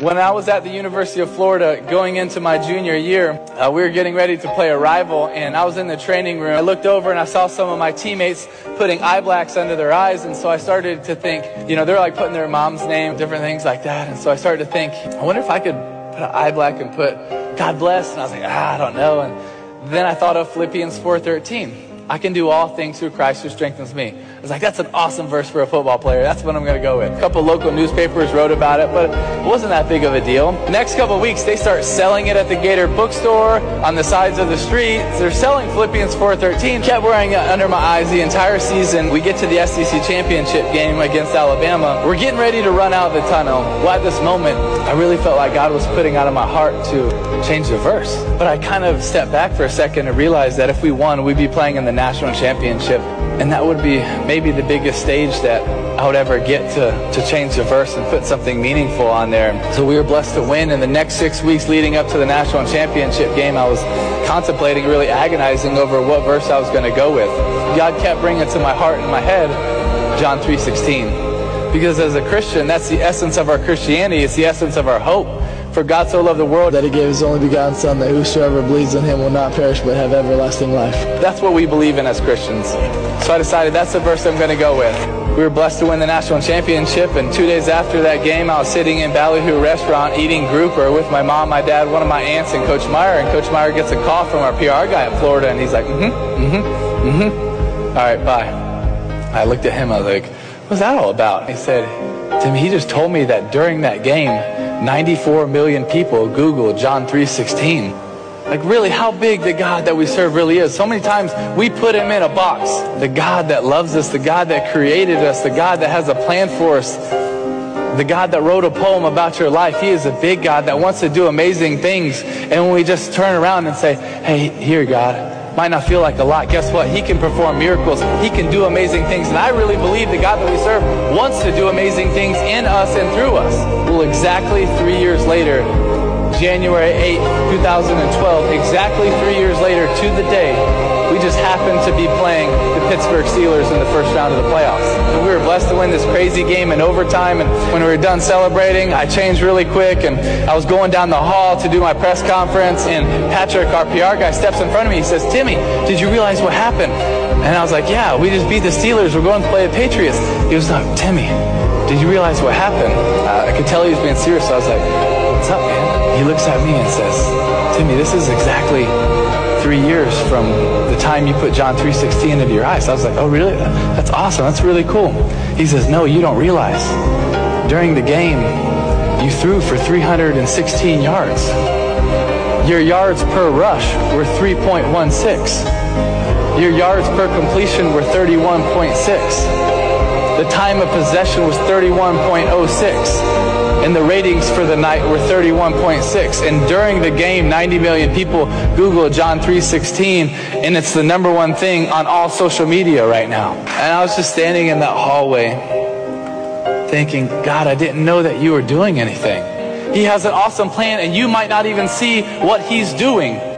When I was at the University of Florida going into my junior year, uh, we were getting ready to play a rival, and I was in the training room. I looked over and I saw some of my teammates putting eye blacks under their eyes, and so I started to think, you know, they're like putting their mom's name, different things like that. And so I started to think, I wonder if I could put an eye black and put God bless. And I was like, ah, I don't know. And then I thought of Philippians 4:13. I can do all things through Christ who strengthens me. I was like, that's an awesome verse for a football player. That's what I'm going to go with. A couple local newspapers wrote about it, but it wasn't that big of a deal. Next couple weeks, they start selling it at the Gator bookstore on the sides of the streets. They're selling Philippians 4:13. Kept wearing it under my eyes the entire season. We get to the SEC championship game against Alabama. We're getting ready to run out of the tunnel. Well, at this moment, I really felt like God was putting out of my heart to change the verse. But I kind of stepped back for a second and realized that if we won, we'd be playing in the national championship. And that would be maybe the biggest stage that I would ever get to, to change the verse and put something meaningful on there. So we were blessed to win. In the next six weeks leading up to the national championship game, I was contemplating, really agonizing over what verse I was going to go with. God kept bringing it to my heart and my head John 3.16. Because as a Christian, that's the essence of our Christianity. It's the essence of our hope. For God so loved the world that he gave his only begotten Son, that whosoever believes in him will not perish but have everlasting life. That's what we believe in as Christians. So I decided that's the verse I'm going to go with. We were blessed to win the national championship, and two days after that game, I was sitting in Ballyhoo restaurant eating grouper with my mom, my dad, one of my aunts, and Coach Meyer. And Coach Meyer gets a call from our PR guy in Florida, and he's like, mm-hmm, mm-hmm, mm-hmm. All right, bye. I looked at him, I was like, what's that all about? He said, Tim, he just told me that during that game, 94 million people Google John 3:16. Like really how big the God that we serve really is. So many times we put him in a box. The God that loves us, the God that created us, the God that has a plan for us, the God that wrote a poem about your life. He is a big God that wants to do amazing things. And when we just turn around and say, "Hey, here God, might not feel like a lot. Guess what? He can perform miracles. He can do amazing things. And I really believe the God that we serve wants to do amazing things in us and through us. Well, exactly three years later, January 8, 2012, exactly three years later to the day, we just happened to be playing the Pittsburgh Steelers in the first round of the playoffs. And we were blessed to win this crazy game in overtime. And when we were done celebrating, I changed really quick and I was going down the hall to do my press conference. And Patrick, our PR guy, steps in front of me. He says, Timmy, did you realize what happened? And I was like, yeah, we just beat the Steelers. We're going to play the Patriots. He was like, Timmy, did you realize what happened? Uh, I could tell he was being serious. So I was like, up, man? He looks at me and says, Timmy, this is exactly three years from the time you put John 3.16 into your eyes. I was like, oh, really? That's awesome. That's really cool. He says, no, you don't realize. During the game, you threw for 316 yards. Your yards per rush were 3.16. Your yards per completion were 31.6. The time of possession was 31.06 and the ratings for the night were 31.6. And during the game, 90 million people Google John 3.16, and it's the number one thing on all social media right now. And I was just standing in that hallway thinking, God, I didn't know that you were doing anything. He has an awesome plan, and you might not even see what he's doing